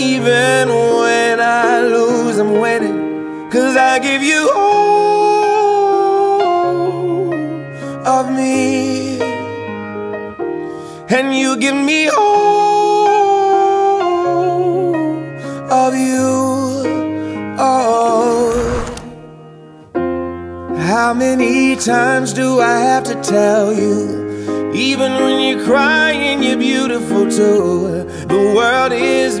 Even when I lose, I'm winning. Cause I give you all of me. And you give me all of you. Oh. How many times do I have to tell you? Even when you're crying, you're beautiful too. The world is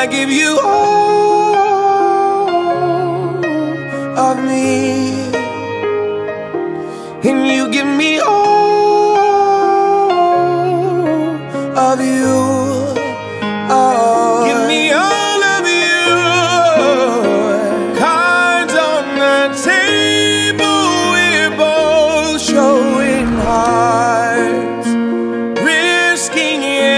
I give you all of me. And you give me all of you. Oh, give me all of you. Cards on the table, we're both showing hearts, risking it,